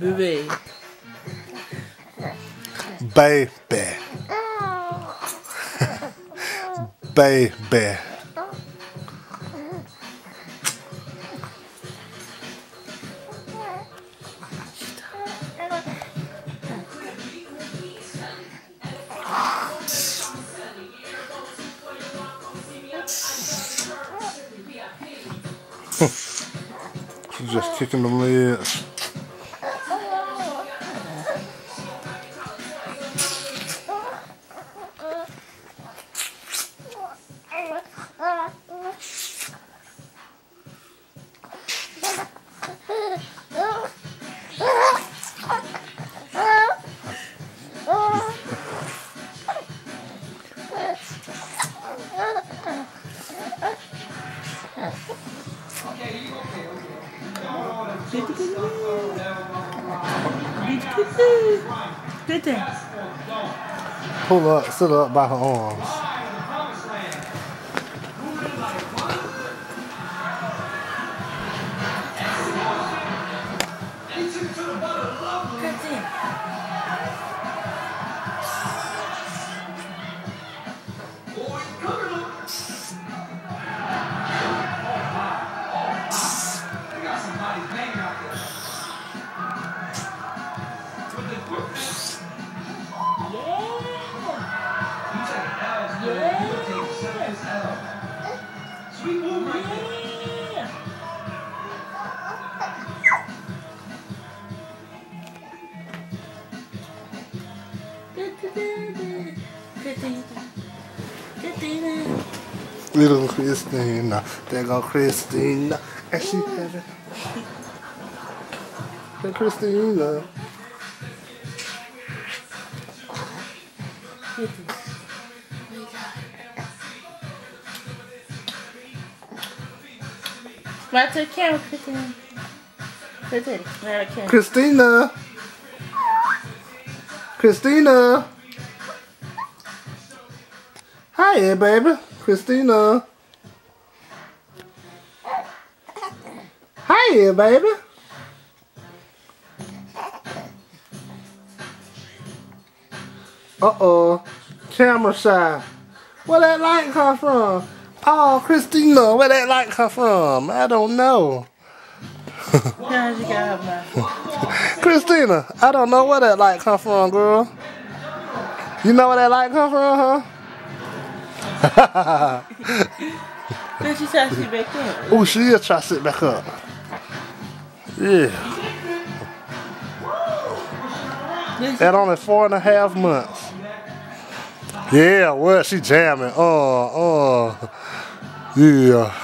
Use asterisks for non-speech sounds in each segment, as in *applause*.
Bébé. Baby. Baby. Just kicking them legs. Pull up, sit up by her arms. Good thing. Little Christina. There go Christina. And she had it. Christina. Right to the camera. Good thing. Right the camera. Christina. Christina. Hi, baby. Christina. Hi, baby. Uh-oh. Camera shy. Where that light come from? Oh, Christina, where that light come from? I don't know. Now you got her *laughs* Christina, I don't know where that light come from, girl. You know where that light come from, huh? *laughs* Then she tried to sit back in. oh, she is trying to sit back up. Yeah. At only four and a half months. Yeah, what? She jamming. Oh, oh. Yeah.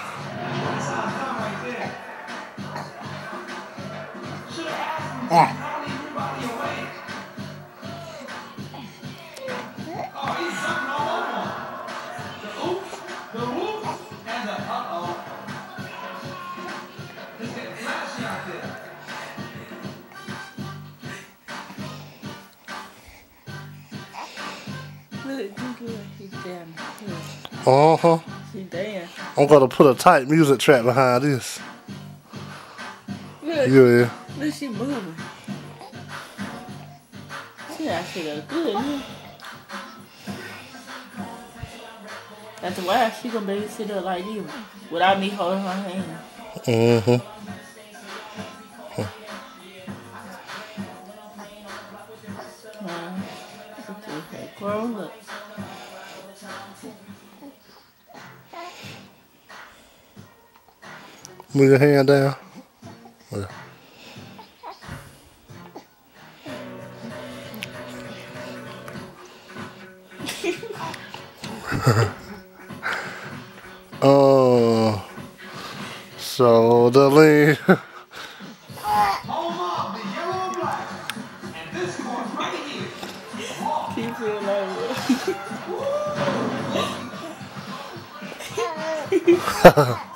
look, look, look, she's damn. Look, Uh-huh. Damn. I'm gonna put a tight music track behind this. Look, Yeah. look, she moving. She actually look good. Look. That's why she gonna babysit her like you without me holding her hand. Mm-hmm. Man, look at her grown Move your hand down. Yeah. *laughs* oh, so the lean. *laughs* Home *laughs*